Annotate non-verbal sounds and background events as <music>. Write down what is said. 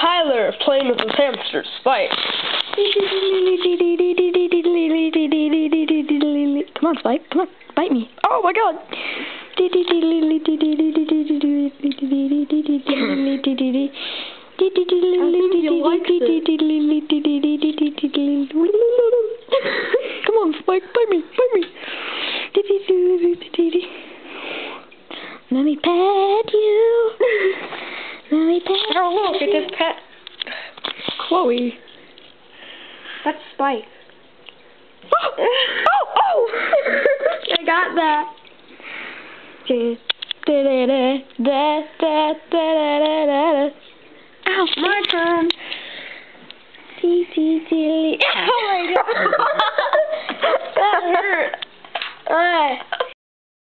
Tyler playing with his hamster, Spike. Come on, Spike. Come on. Bite me. Oh my god. Come on, Spike. Bite me. Bite me. Let me pet you. Oh, look, it just pet. Chloe. That's Spike. Oh, oh, oh! <laughs> I got that. Ow, My turn. Tee, tee, tee. Oh my <laughs> god.